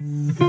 Look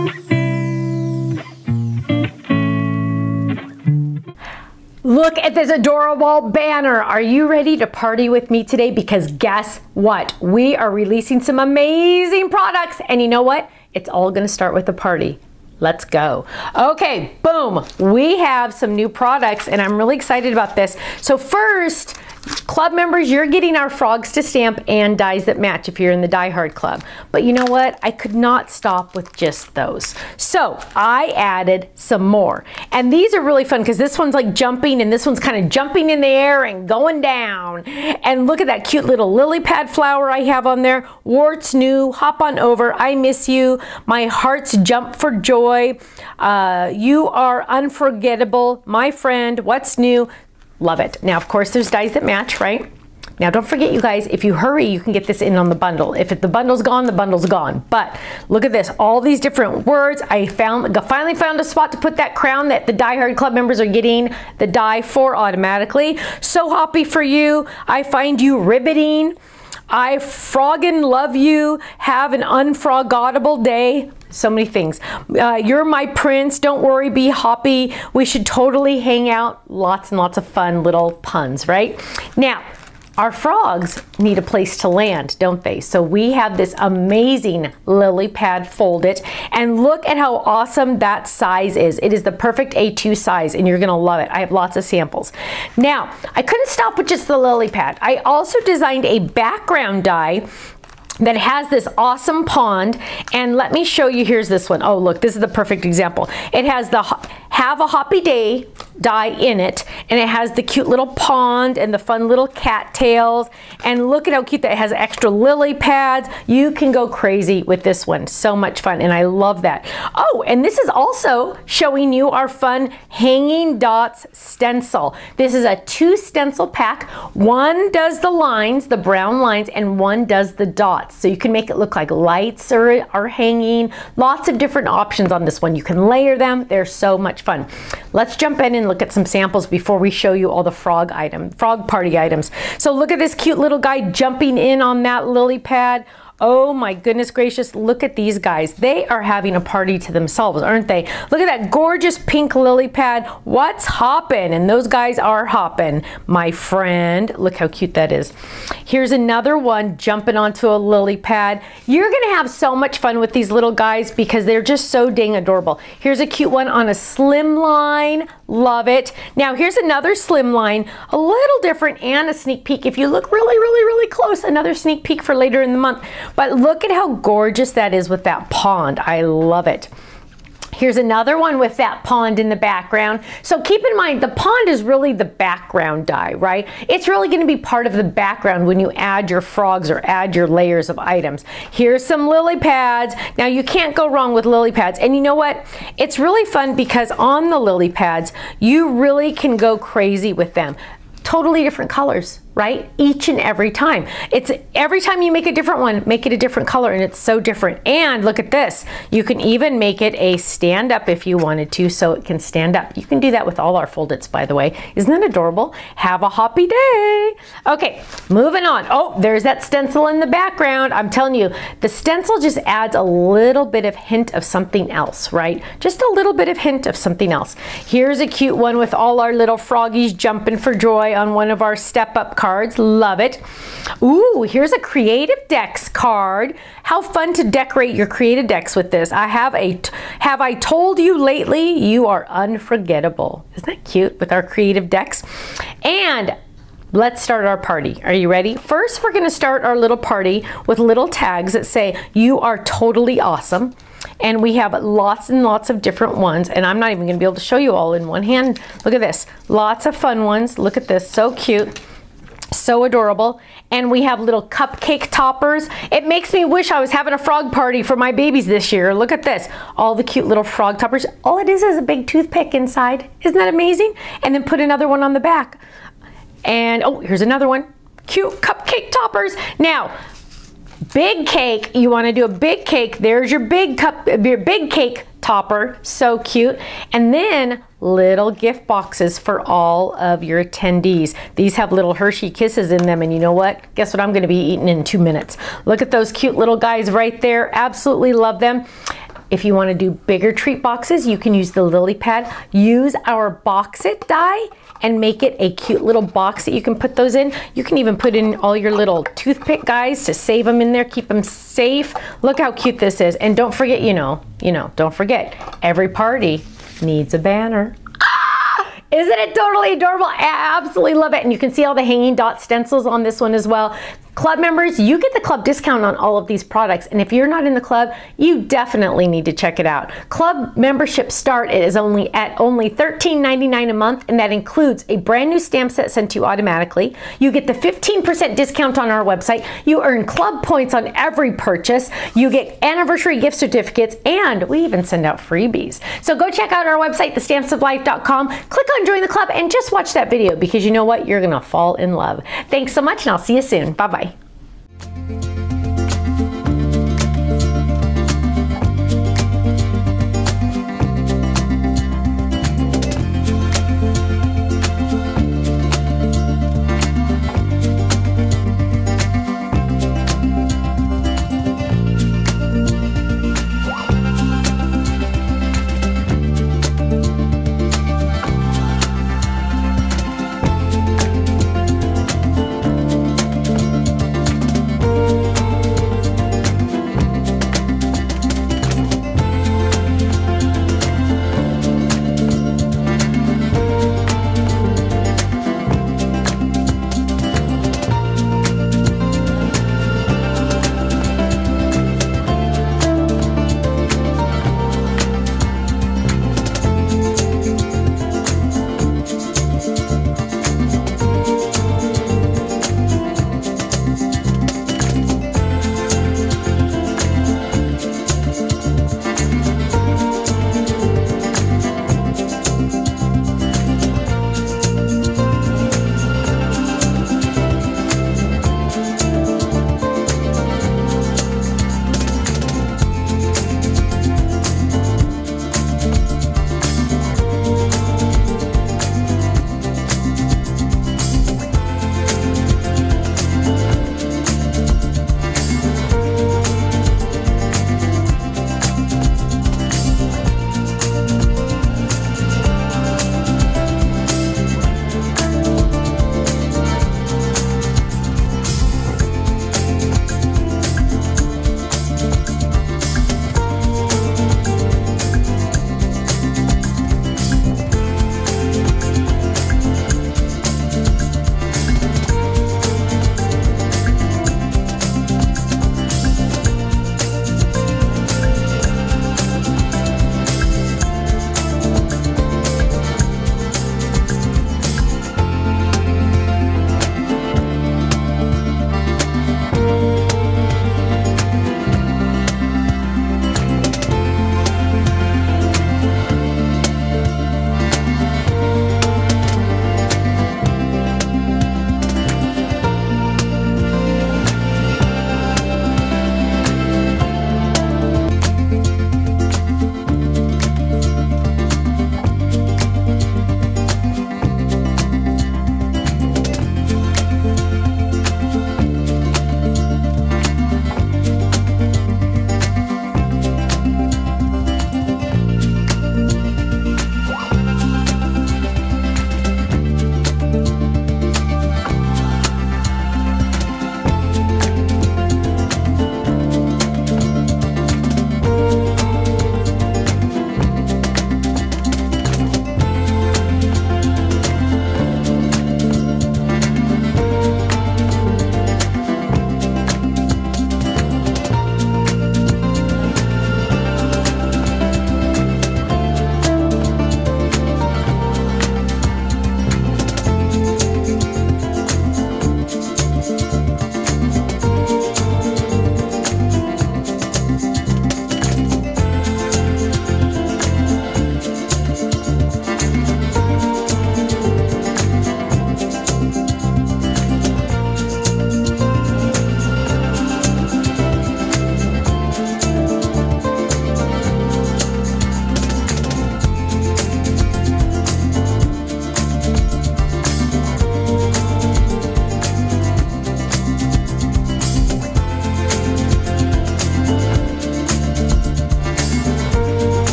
at this adorable banner. Are you ready to party with me today? Because guess what? We are releasing some amazing products. And you know what? It's all going to start with a party. Let's go. Okay, boom. We have some new products and I'm really excited about this. So first, Club members, you're getting our frogs to stamp and dies that match if you're in the Die Hard Club. But you know what? I could not stop with just those. So I added some more. And these are really fun because this one's like jumping and this one's kind of jumping in the air and going down. And look at that cute little lily pad flower I have on there. Warts new, hop on over, I miss you. My hearts jump for joy. Uh, you are unforgettable. My friend, what's new? Love it. Now, of course, there's dies that match, right? Now, don't forget, you guys, if you hurry, you can get this in on the bundle. If the bundle's gone, the bundle's gone. But look at this, all these different words. I found, finally found a spot to put that crown that the Die Hard Club members are getting the die for automatically. So happy for you. I find you riveting. I froggin' love you. Have an unfrogotable day. So many things. Uh, you're my prince. Don't worry. Be happy. We should totally hang out. Lots and lots of fun little puns, right? Now, our frogs need a place to land, don't they? So we have this amazing lily pad fold-it and look at how awesome that size is. It is the perfect A2 size and you're gonna love it. I have lots of samples. Now, I couldn't stop with just the lily pad. I also designed a background die that has this awesome pond and let me show you here's this one. Oh look this is the perfect example it has the have a hoppy day die in it. And it has the cute little pond and the fun little cat tails. And look at how cute that it has extra lily pads. You can go crazy with this one. So much fun and I love that. Oh and this is also showing you our fun hanging dots stencil. This is a two stencil pack. One does the lines the brown lines and one does the dots. So you can make it look like lights are, are hanging. Lots of different options on this one. You can layer them. They're so much fun let's jump in and look at some samples before we show you all the frog item, frog party items. So look at this cute little guy jumping in on that lily pad. Oh my goodness gracious, look at these guys. They are having a party to themselves, aren't they? Look at that gorgeous pink lily pad. What's hopping? And those guys are hopping, my friend. Look how cute that is. Here's another one jumping onto a lily pad. You're gonna have so much fun with these little guys because they're just so dang adorable. Here's a cute one on a slim line. Love it. Now here's another slim line, a little different and a sneak peek. If you look really, really, really close, another sneak peek for later in the month. But look at how gorgeous that is with that pond. I love it. Here's another one with that pond in the background. So keep in mind, the pond is really the background die, right? It's really gonna be part of the background when you add your frogs or add your layers of items. Here's some lily pads. Now you can't go wrong with lily pads. And you know what? It's really fun because on the lily pads, you really can go crazy with them. Totally different colors right? Each and every time. It's every time you make a different one, make it a different color and it's so different. And look at this. You can even make it a stand up if you wanted to so it can stand up. You can do that with all our foldits by the way. Isn't that adorable? Have a happy day. Okay, moving on. Oh, there's that stencil in the background. I'm telling you, the stencil just adds a little bit of hint of something else, right? Just a little bit of hint of something else. Here's a cute one with all our little froggies jumping for joy on one of our step up cards. Love it. Ooh, here's a Creative Decks card. How fun to decorate your Creative Decks with this. I have a, have I told you lately, you are unforgettable. Isn't that cute with our Creative Decks? And Let's start our party. Are you ready? First, we're gonna start our little party with little tags that say, you are totally awesome. And we have lots and lots of different ones. And I'm not even gonna be able to show you all in one hand. Look at this, lots of fun ones. Look at this, so cute so adorable. And we have little cupcake toppers. It makes me wish I was having a frog party for my babies this year. Look at this, all the cute little frog toppers. All it is is a big toothpick inside. Isn't that amazing? And then put another one on the back. And oh, here's another one. Cute cupcake toppers. Now, big cake, you wanna do a big cake. There's your big cup, your big cake topper, so cute. And then little gift boxes for all of your attendees. These have little Hershey Kisses in them and you know what? Guess what I'm gonna be eating in two minutes. Look at those cute little guys right there. Absolutely love them. If you want to do bigger treat boxes, you can use the lily pad. Use our box it die and make it a cute little box that you can put those in. You can even put in all your little toothpick guys to save them in there, keep them safe. Look how cute this is. And don't forget, you know, you know, don't forget, every party needs a banner. Ah! Isn't it totally adorable? I absolutely love it. And you can see all the hanging dot stencils on this one as well. Club members, you get the club discount on all of these products. And if you're not in the club, you definitely need to check it out. Club membership start is only at only $13.99 a month, and that includes a brand new stamp set sent to you automatically. You get the 15% discount on our website. You earn club points on every purchase. You get anniversary gift certificates, and we even send out freebies. So go check out our website, thestampsoflife.com. Click on join the club and just watch that video because you know what? You're going to fall in love. Thanks so much, and I'll see you soon. Bye. Bye.